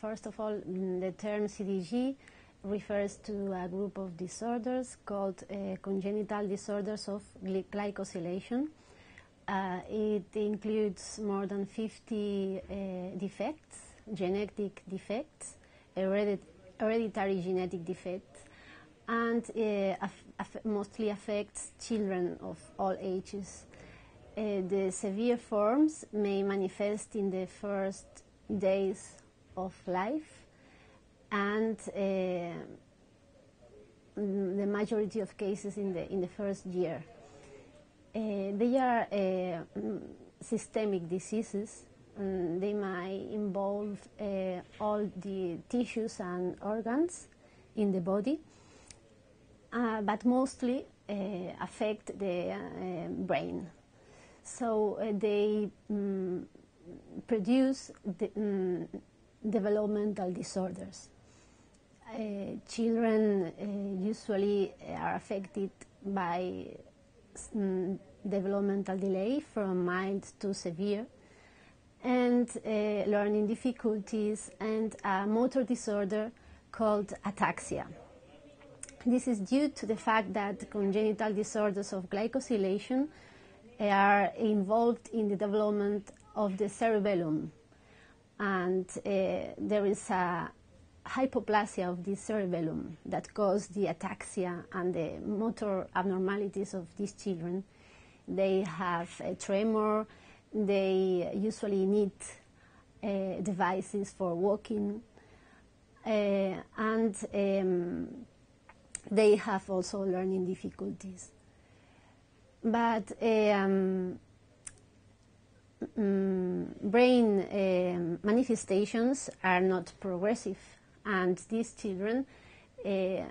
first of all, mm, the term CDG refers to a group of disorders called uh, congenital disorders of glycosylation. Uh, it includes more than 50 uh, defects, genetic defects, heredit hereditary genetic defects, and uh, aff mostly affects children of all ages. Uh, the severe forms may manifest in the first days of life and uh, the majority of cases in the in the first year. Uh, they are uh, systemic diseases. And they might involve uh, all the tissues and organs in the body, uh, but mostly uh, affect the brain. So they um, produce the, um, developmental disorders. Uh, children uh, usually are affected by um, developmental delay from mild to severe and uh, learning difficulties and a motor disorder called ataxia. This is due to the fact that congenital disorders of glycosylation are involved in the development of the cerebellum and uh, there is a hypoplasia of the cerebellum that cause the ataxia and the motor abnormalities of these children. They have a tremor, they usually need uh, devices for walking, uh, and um, they have also learning difficulties. But um, um, brain um, manifestations are not progressive and these children uh,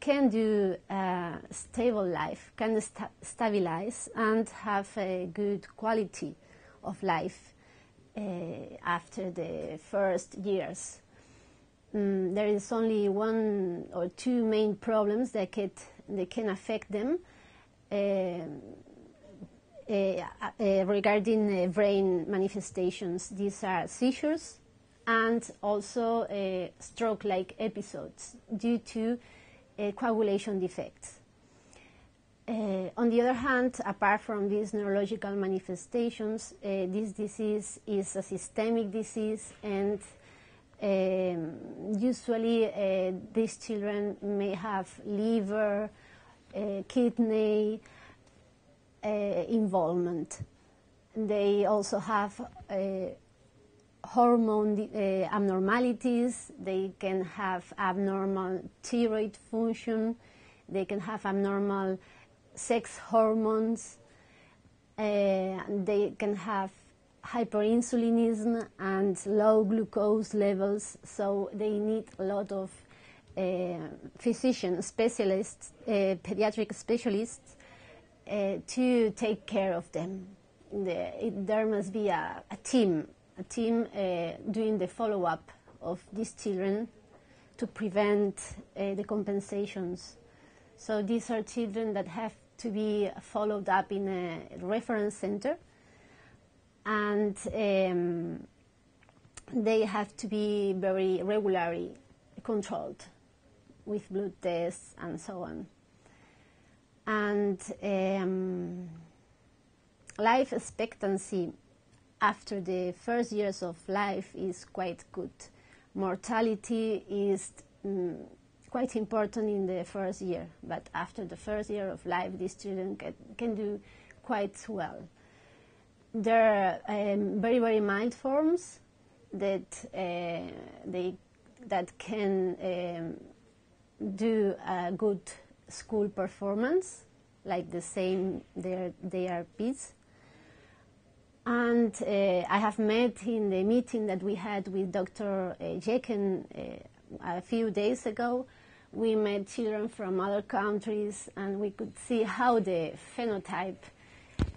can do a stable life, can sta stabilize and have a good quality of life uh, after the first years. Mm, there is only one or two main problems that that can affect them uh regarding uh, brain manifestations. These are seizures and also uh, stroke-like episodes due to uh, coagulation defects. Uh, on the other hand, apart from these neurological manifestations, uh, this disease is a systemic disease and um, usually uh, these children may have liver, uh, kidney involvement. They also have hormone uh, abnormalities, they can have abnormal thyroid function, they can have abnormal sex hormones, uh, they can have hyperinsulinism and low glucose levels, so they need a lot of uh, physician specialists, uh, pediatric specialists, uh, to take care of them. The, it, there must be a, a team a team uh, doing the follow-up of these children to prevent uh, the compensations. So these are children that have to be followed up in a reference center and um, they have to be very regularly controlled with blood tests and so on. And um, life expectancy after the first years of life is quite good. Mortality is mm, quite important in the first year, but after the first year of life, these children can, can do quite well. There are um, very, very mild forms that uh, they that can um, do a good school performance, like the same their DRPs and uh, I have met in the meeting that we had with Dr. Uh, Jaeken uh, a few days ago. We met children from other countries and we could see how the phenotype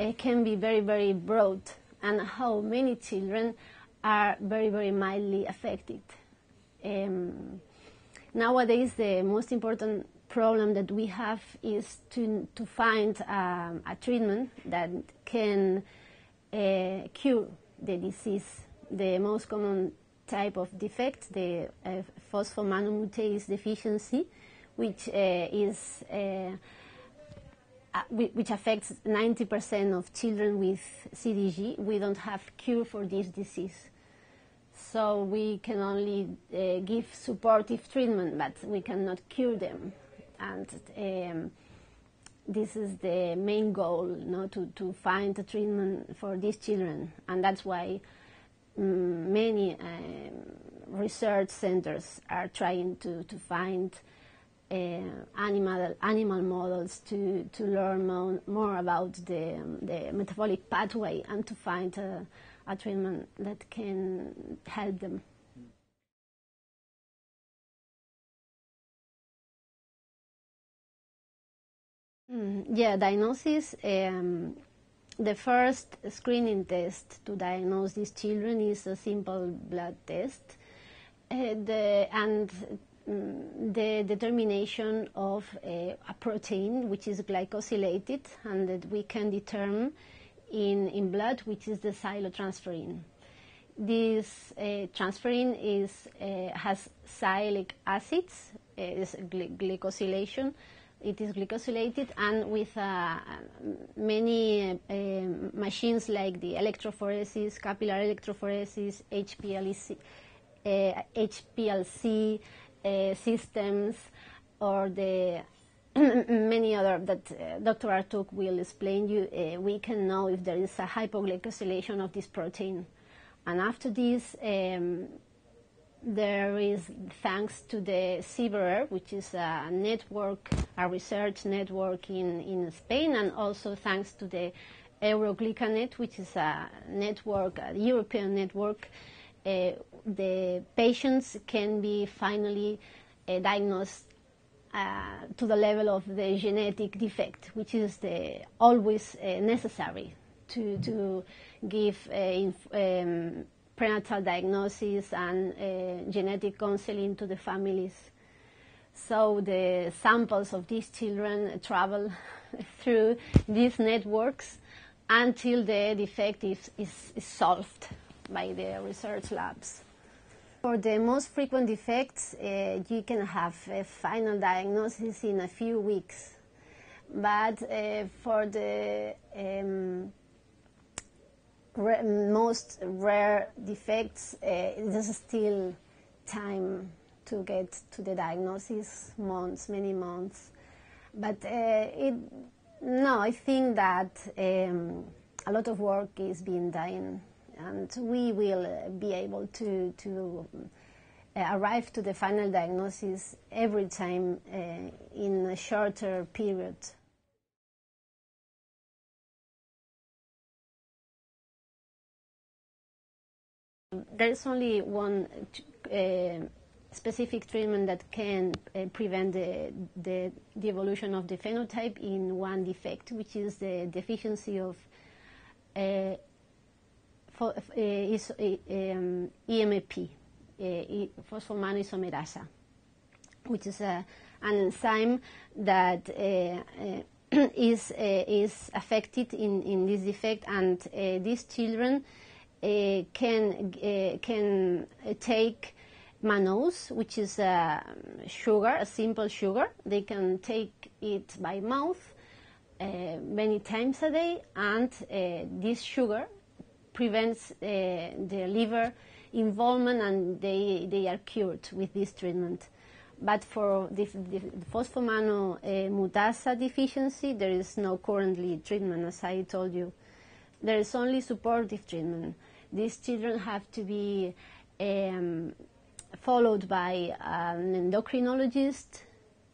uh, can be very, very broad and how many children are very, very mildly affected. Um, nowadays, the most important problem that we have is to, to find um, a treatment that can uh, cure the disease. The most common type of defect, the uh, deficiency, which uh, is uh, which affects 90% of children with CDG. We don't have cure for this disease. So we can only uh, give supportive treatment, but we cannot cure them. And um, this is the main goal, you know, to, to find a treatment for these children. And that's why um, many um, research centers are trying to, to find uh, animal, animal models to, to learn more, more about the, the metabolic pathway and to find a, a treatment that can help them. Mm, yeah, diagnosis. Um, the first screening test to diagnose these children is a simple blood test. Uh, the, and um, the determination of a, a, protein which is glycosylated and that we can determine in, in blood, which is the sialotransferrin. This uh, transferrin is, uh, has sialic acids, uh, is gly- glycosylation. It is glycosylated, and with uh, many uh, machines like the electrophoresis, capillary electrophoresis, HPLC, HPLC systems, or the many other that uh, Dr. Artuch will explain you, uh, we can know if there is a hypoglycosylation of this protein. And after this, um, there is, thanks to the CIBERER, which is a network, a research network in, in Spain, and also thanks to the Euroglycanet, which is a network, a European network, uh, the patients can be finally uh, diagnosed uh, to the level of the genetic defect, which is the, always uh, necessary to, to give uh, inf- um, prenatal diagnosis and uh, genetic counseling to the families. So the samples of these children travel through these networks until the defect is, is, is solved by the research labs. For the most frequent defects, uh, you can have a final diagnosis in a few weeks. But uh, for the um, most rare defects, uh, there's still time to get to the diagnosis, months, many months. But uh, it, no, I think that um, a lot of work is being done and we will uh, be able to, to uh, arrive to the final diagnosis every time uh, in a shorter period. There is only one uh, specific treatment that can uh, prevent the, the, the, evolution of the phenotype in one defect, which is the deficiency of uh, for, uh, is uh, um, EMP, phosphomanoisomerasa, uh, which is a, an enzyme that is is affected in, in this defect, and these children can can take mannose, which is a sugar, a simple sugar. They can take it by mouth uh, many times a day, and uh, this sugar prevents uh, the liver involvement and they, they are cured with this treatment. But for the, the phosphomonomutasa deficiency, there is no currently treatment, as I told you. There is only supportive treatment. These children have to be um, followed by an endocrinologist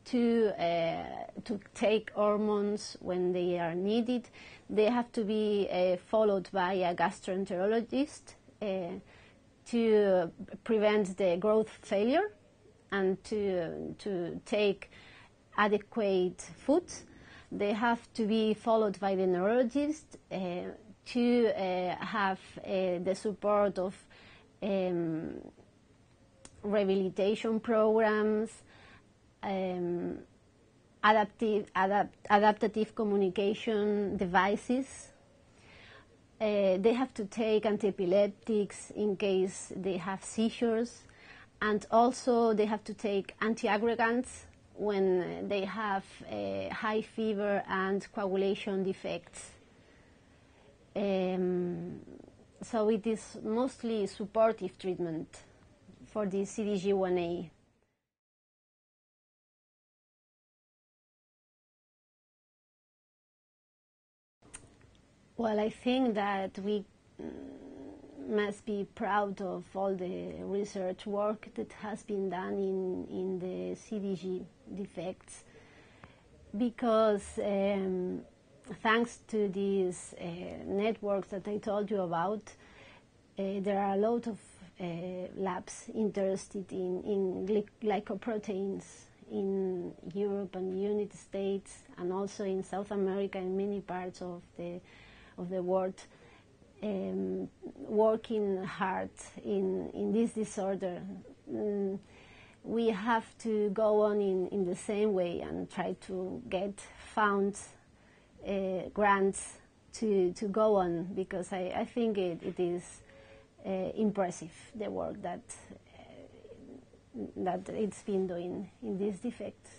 to, uh, to take hormones when they are needed. They have to be uh, followed by a gastroenterologist uh, to prevent the growth failure and to, to take adequate food. They have to be followed by the neurologist uh, to uh, have uh, the support of um, rehabilitation programs, um, adaptive, adapt, communication devices. Uh, they have to take antiepileptics in case they have seizures, and also they have to take antiaggregants when they have uh, high fever and coagulation defects. Um, so it is mostly supportive treatment for the CDG1A. Well, I think that we must be proud of all the research work that has been done in, in the CDG defects because um, thanks to these uh, networks that I told you about, uh, there are a lot of labs interested in, in gly glycoproteins in Europe and United States and also in South America and many parts of the, of the world um, working hard in, in this disorder. Mm, we have to go on in, in the same way and try to get funds, uh, grants to, to go on because I, I think it, it is uh, impressive, the work that, uh, that it's been doing in these defects.